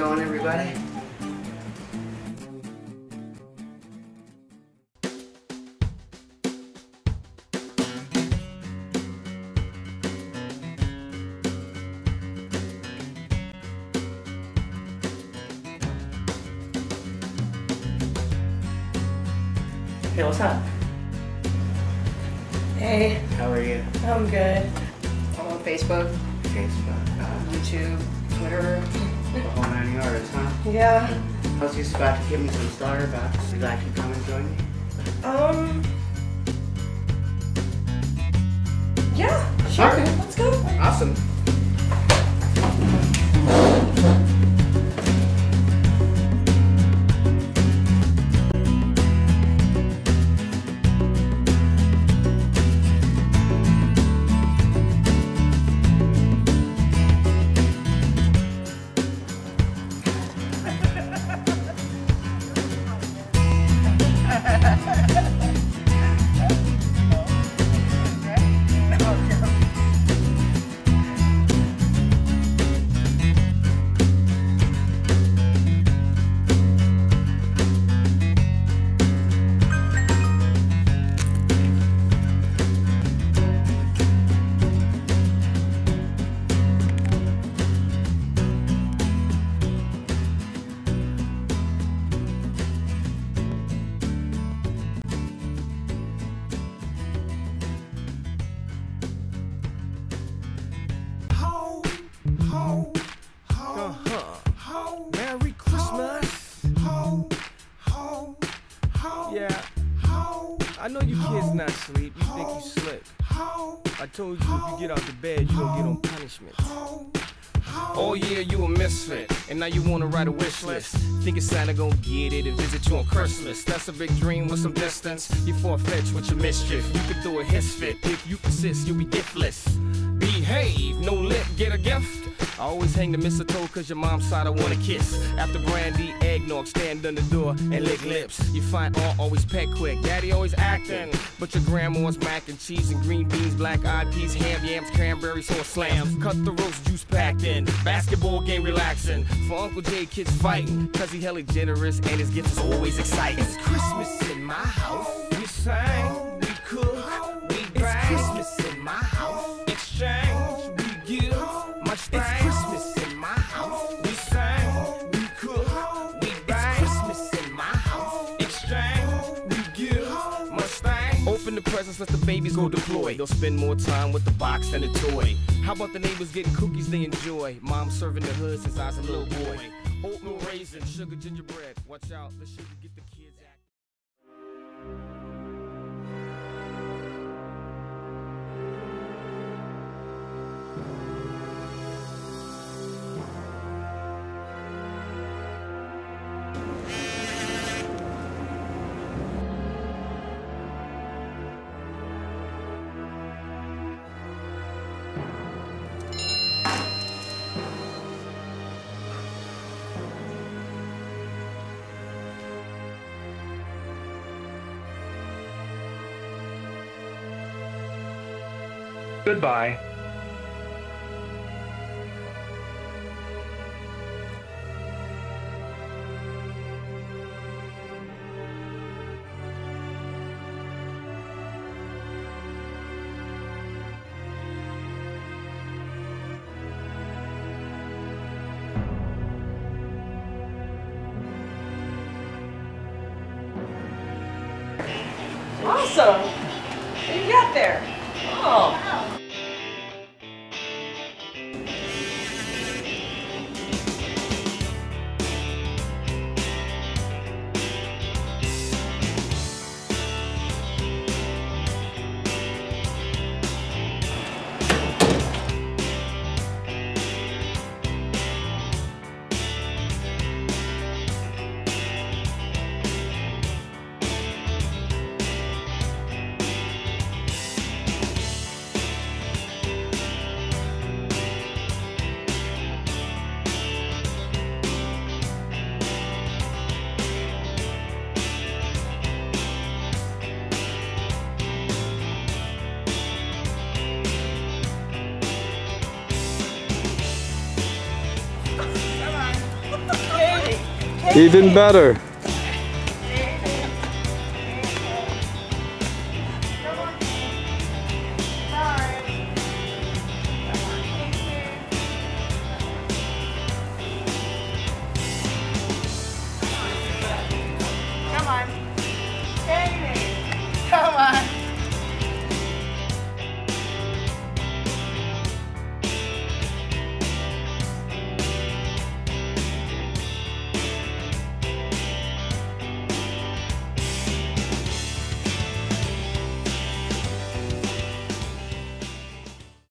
going, everybody? Hey, what's up? Hey, How are you? I'm good. I'm on Facebook, Facebook, uh, YouTube, Twitter. the whole nine yards, huh? Yeah. I was just about to give me some Starbucks. Would you like to come and join me? Um. Yeah, sure. Okay. Let's go. Awesome. Yeah, I know you kids not sleep. You think you slick. I told you if you get out the bed, you gon' get on punishment. Oh yeah, you a misfit, and now you wanna write a wish list. Thinking Santa gon' get it and visit you on Christmas. That's a big dream with some distance. You far-fetched with your mischief. You can throw a hiss fit if you persist. You'll be giftless. Behave, no lip, get a gift. I always hang the mistletoe cause your mom's side I wanna kiss. After brandy, eggnog, stand on the door and lick lips. You find aunt always pet quick, daddy always acting. But your grandma's mac and cheese and green beans, black eyed peas, ham, yams, cranberries, horse slams. Cut the roast, juice packed in. Basketball game relaxing. For Uncle J, kids fighting. Cause he hella generous and his gifts is always exciting. It's Christmas in my house. We sing, presents, let the babies go deploy. They'll spend more time with the box than the toy. How about the neighbors getting cookies they enjoy? Mom serving the hood since I was a little boy. Oatmeal raisin, sugar gingerbread. Watch out, the sugar get the kids Goodbye. Awesome. What you got there? Oh. Even better.